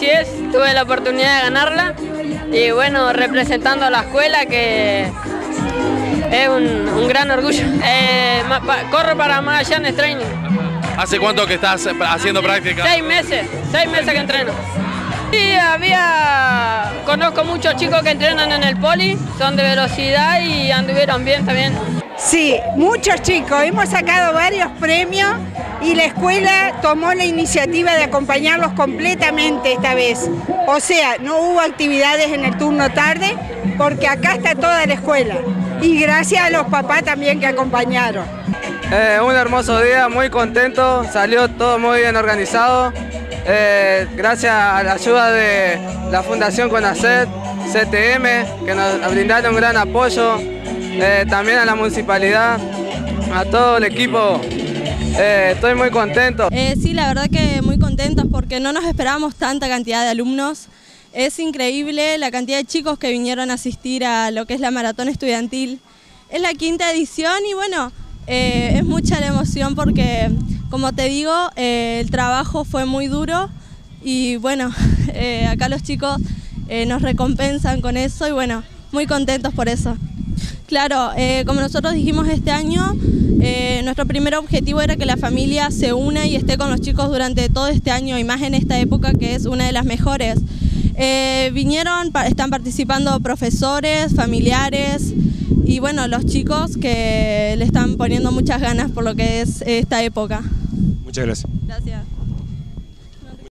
así es, tuve la oportunidad de ganarla y bueno, representando a la escuela que es un, gran orgullo. Eh, corro para Magallanes Training. ¿Hace cuánto que estás haciendo práctica? Seis meses, seis meses que entreno. Sí, había, conozco muchos chicos que entrenan en el poli, son de velocidad y anduvieron bien también. Sí, muchos chicos, hemos sacado varios premios y la escuela tomó la iniciativa de acompañarlos completamente esta vez. O sea, no hubo actividades en el turno tarde porque acá está toda la escuela. Y gracias a los papás también que acompañaron. Eh, un hermoso día, muy contento, salió todo muy bien organizado. Eh, gracias a la ayuda de la Fundación CONACET, CTM, que nos brindaron un gran apoyo, eh, también a la municipalidad, a todo el equipo. Eh, estoy muy contento. sí, la verdad que muy contentos porque no nos esperábamos tanta cantidad de alumnos. Es increíble la cantidad de chicos que vinieron a asistir a lo que es la maratón estudiantil. Es la quinta edición y bueno, es mucha la emoción porque como te digo, eh, el trabajo fue muy duro y bueno, eh, acá los chicos eh, nos recompensan con eso y bueno, muy contentos por eso. Claro, como nosotros dijimos este año, nuestro primer objetivo era que la familia se una y esté con los chicos durante todo este año y más en esta época que es una de las mejores. vinieron, están participando profesores, familiares, y bueno, los chicos que le están poniendo muchas ganas por lo que es esta época. Muchas gracias. Gracias.